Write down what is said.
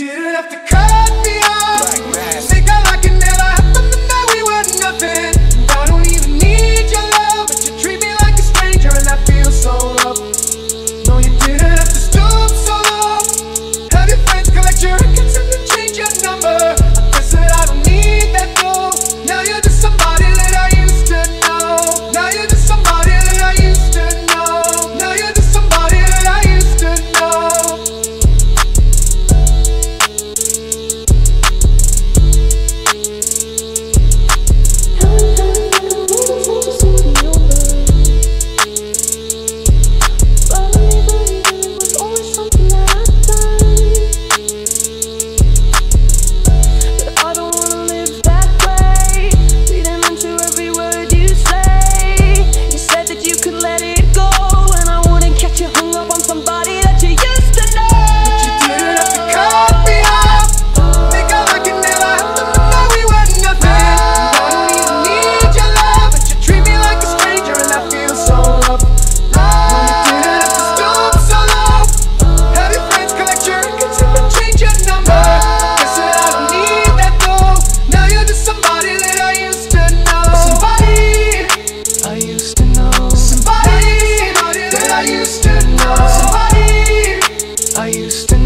Didn't have to come used to know somebody I used to